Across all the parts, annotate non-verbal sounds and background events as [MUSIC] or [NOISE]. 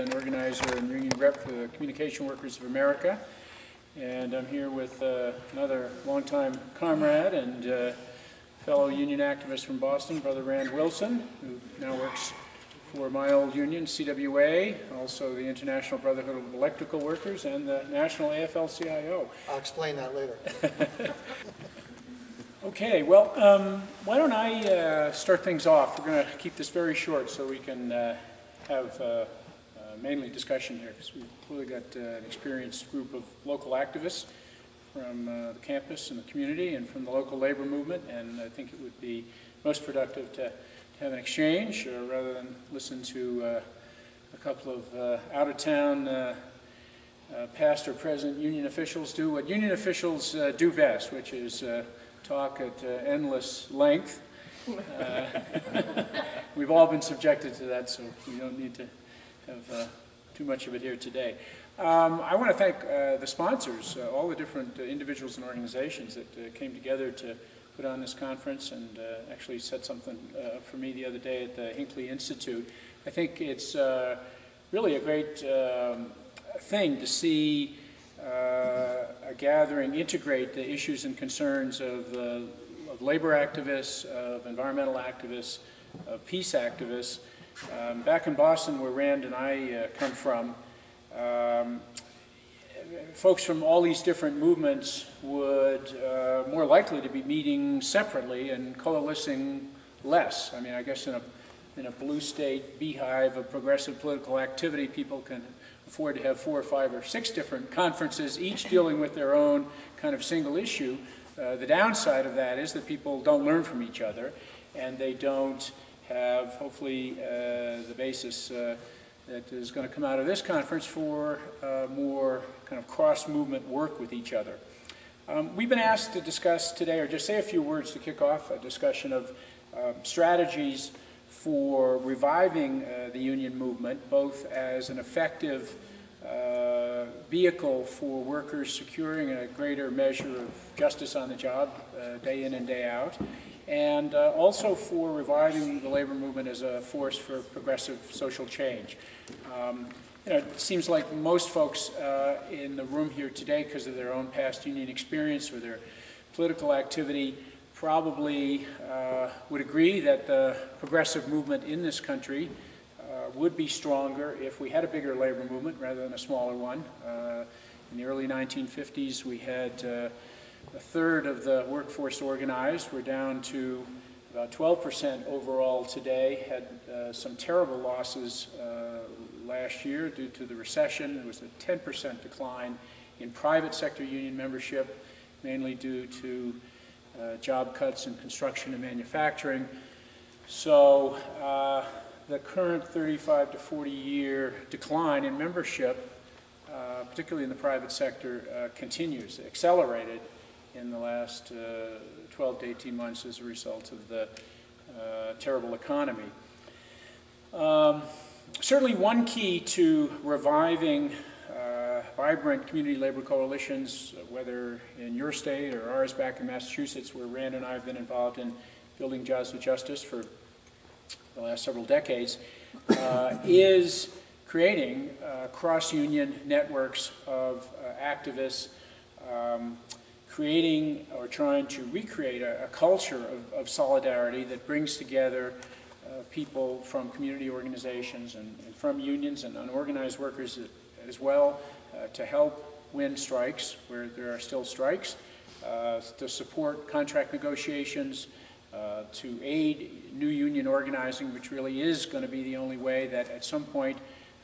an organizer and union rep for the Communication Workers of America. And I'm here with uh, another longtime comrade and uh, fellow union activist from Boston, Brother Rand Wilson, who now works for my old union, CWA, also the International Brotherhood of Electrical Workers, and the National AFL-CIO. I'll explain that later. [LAUGHS] Okay, well, um, why don't I uh, start things off? We're going to keep this very short so we can uh, have uh, uh, mainly discussion here because we've clearly got uh, an experienced group of local activists from uh, the campus and the community and from the local labor movement, and I think it would be most productive to, to have an exchange uh, rather than listen to uh, a couple of uh, out-of-town uh, uh, past or present union officials do what union officials uh, do best, which is uh, talk at uh, endless length. [LAUGHS] Uh, [LAUGHS] We've all been subjected to that, so we don't need to have uh, too much of it here today. Um, I want to thank uh, the sponsors, uh, all the different uh, individuals and organizations that uh, came together to put on this conference and uh, actually set something for me the other day at the Hinckley Institute. I think it's really a great um, thing to see a gathering integrate the issues and concerns of, of labor activists, of environmental activists, of peace activists. Um, back in Boston, where Rand and I uh, come from, um, folks from all these different movements would uh, more likely to be meeting separately and coalescing less. I mean, I guess in a, in a blue state beehive of progressive political activity, people can afford to have four or five or six different conferences, each dealing with their own kind of single issue. Uh, the downside of that is that people don't learn from each other and they don't have, hopefully, uh, the basis uh, that is going to come out of this conference for uh, more kind of cross-movement work with each other. Um, we've been asked to discuss today, or just say a few words to kick off a discussion of um, strategies for reviving uh, the union movement, both as an effective uh, vehicle for workers securing a greater measure of justice on the job uh, day in and day out, and uh, also for reviving the labor movement as a force for progressive social change. Um, you know, it seems like most folks uh, in the room here today, because of their own past union experience or their political activity, probably uh, would agree that the progressive movement in this country uh, would be stronger if we had a bigger labor movement rather than a smaller one. Uh, in the early 1950s, we had uh, a third of the workforce organized. We're down to about 12% overall today. Had uh, some terrible losses uh, last year due to the recession. There was a 10% decline in private sector union membership, mainly due to uh, job cuts in construction and manufacturing. So uh, the current 35 to 40 year decline in membership, uh, particularly in the private sector, uh, continues, accelerated in the last uh, 12 to 18 months as a result of the uh, terrible economy. Um, certainly one key to reviving uh, vibrant community labor coalitions, whether in your state or ours back in Massachusetts, where Rand and I have been involved in building Jobs with Justice for the last several decades, uh, is creating uh, cross-union networks of uh, activists um, creating or trying to recreate a, a culture of, of, solidarity that brings together uh, people from community organizations and, and, from unions and unorganized workers as well uh, to help win strikes where there are still strikes, uh, to support contract negotiations, uh, to aid new union organizing, which really is going to be the only way that at some point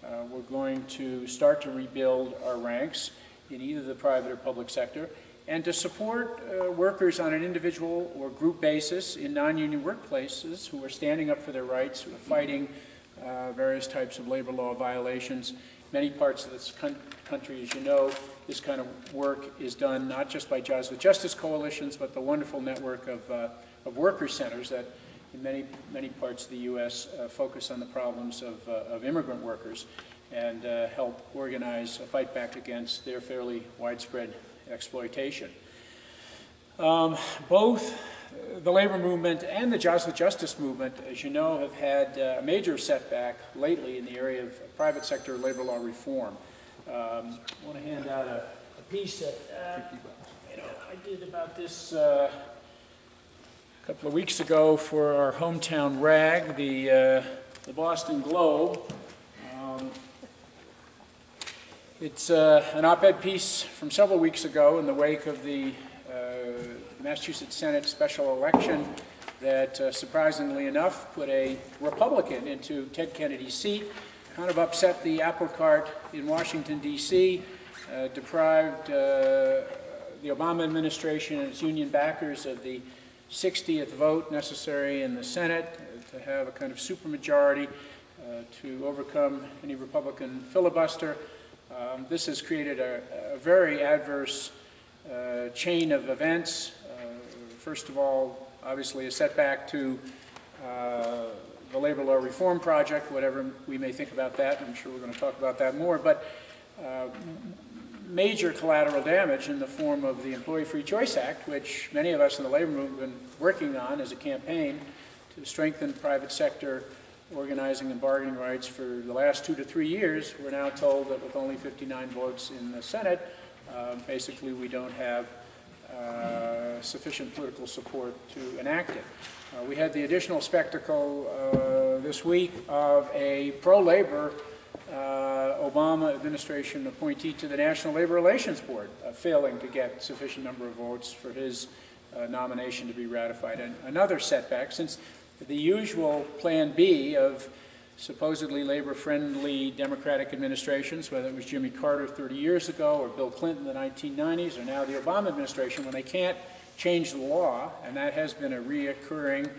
uh, we're going to start to rebuild our ranks in either the private or public sector and to support uh, workers on an individual or group basis in non-union workplaces who are standing up for their rights, who are fighting uh, various types of labor law violations. Many parts of this country, as you know, this kind of work is done not just by Jobs with Justice coalitions, but the wonderful network of, uh, of worker centers that in many, many parts of the U.S. Uh, focus on the problems of, uh, of immigrant workers and uh, help organize a fight back against their fairly widespread exploitation. Um, both the labor movement and the jobs with justice movement, as you know, have had uh, a major setback lately in the area of private sector labor law reform. Um, I want to hand out a, a piece that uh, you know I did about this uh, a couple of weeks ago for our hometown rag, the uh, the Boston Globe. Um, it's uh, an op-ed piece from several weeks ago in the wake of the uh, Massachusetts Senate special election that, uh, surprisingly enough, put a Republican into Ted Kennedy's seat, kind of upset the apple cart in Washington, D.C., uh, deprived uh, the Obama administration and its union backers of the 60th vote necessary in the Senate to have a kind of supermajority uh, to overcome any Republican filibuster. Um, this has created a, a very adverse uh, chain of events. Uh, first of all, obviously a setback to uh, the labor law reform project, whatever we may think about that. I'm sure we're going to talk about that more. But uh, major collateral damage in the form of the Employee Free Choice Act, which many of us in the labor movement have been working on as a campaign to strengthen private sector organizing and bargaining rights for the last two to three years. We're now told that with only 59 votes in the Senate, uh, basically we don't have uh, sufficient political support to enact it. Uh, we had the additional spectacle uh, this week of a pro-labor uh, Obama administration appointee to the National Labor Relations Board, uh, failing to get sufficient number of votes for his nomination to be ratified. And another setback, since the usual plan B of supposedly labor-friendly Democratic administrations, whether it was Jimmy Carter 30 years ago or Bill Clinton in the 1990s or now the Obama administration, when they can't change the law, and that has been a reoccurring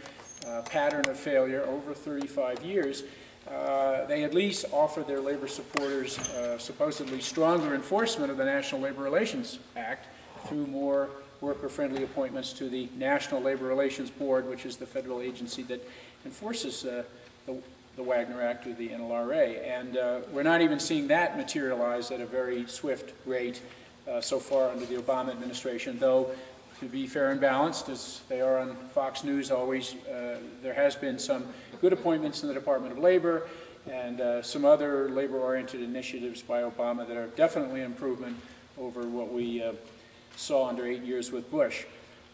uh, pattern of failure over 35 years, uh, they at least offer their labor supporters uh, supposedly stronger enforcement of the National Labor Relations Act through more worker-friendly appointments to the National Labor Relations Board, which is the federal agency that enforces uh, the, the, Wagner Act or the NLRA. And uh, we're not even seeing that materialize at a very swift rate uh, so far under the Obama administration, though to be fair and balanced, as they are on Fox News always, uh, there has been some good appointments in the Department of Labor and uh, some other labor-oriented initiatives by Obama that are definitely an improvement over what we uh, saw under eight years with Bush.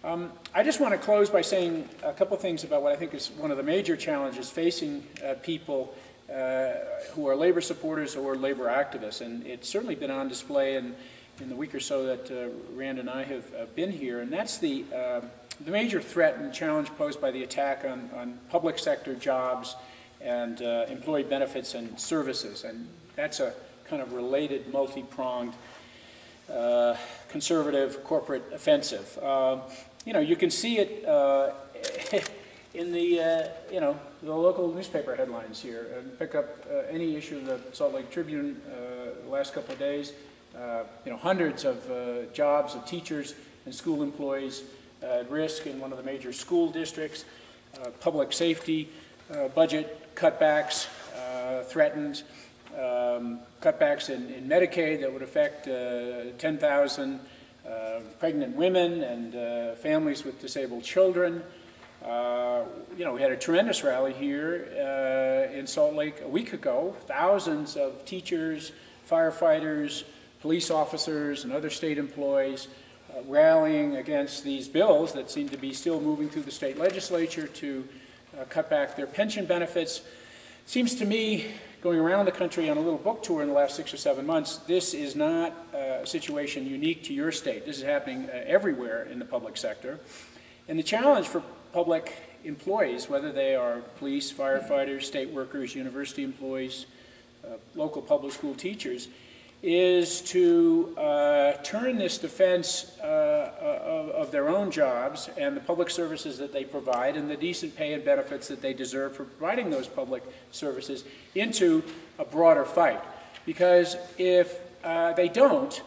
Um, I just want to close by saying a couple things about what I think is one of the major challenges facing uh, people uh, who are labor supporters or labor activists. And it's certainly been on display in, in the week or so that uh, Rand and I have uh, been here. And that's the, uh, the major threat and challenge posed by the attack on, on public sector jobs and uh, employee benefits and services. And that's a kind of related, multi-pronged uh, conservative corporate offensive. Uh, you know, you can see it uh, [LAUGHS] in the, uh, you know, the local newspaper headlines here. And pick up uh, any issue of the Salt Lake Tribune the last couple of days. you know, hundreds of jobs of teachers and school employees at risk in one of the major school districts. public safety budget cutbacks threatened um, cutbacks in, in, Medicaid that would affect uh, 10,000 uh, pregnant women and uh, families with disabled children. Uh, you know, we had a tremendous rally here uh, in Salt Lake a week ago. Thousands of teachers, firefighters, police officers, and other state employees uh, rallying against these bills that seem to be still moving through the state legislature to cut back their pension benefits. Seems to me going around the country on a little book tour in the last six or seven months, this is not a situation unique to your state. This is happening uh, everywhere in the public sector. And the challenge for public employees, whether they are police, firefighters, state workers, university employees, uh, local public school teachers, is to uh, turn this defense uh, of, of, their own jobs and the public services that they provide and the decent pay and benefits that they deserve for providing those public services into a broader fight. Because if uh, they don't,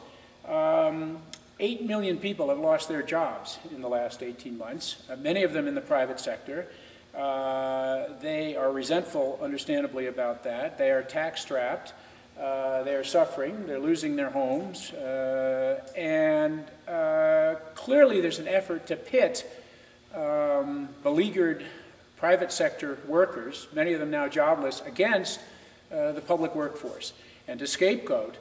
um, 8 million people have lost their jobs in the last 18 months, uh, many of them in the private sector. Uh, they are resentful, understandably, about that. They are tax strapped. Uh, They are suffering, they're losing their homes, uh, and uh, clearly there's an effort to pit um, beleaguered private sector workers, many of them now jobless, against uh, the public workforce, and to scapegoat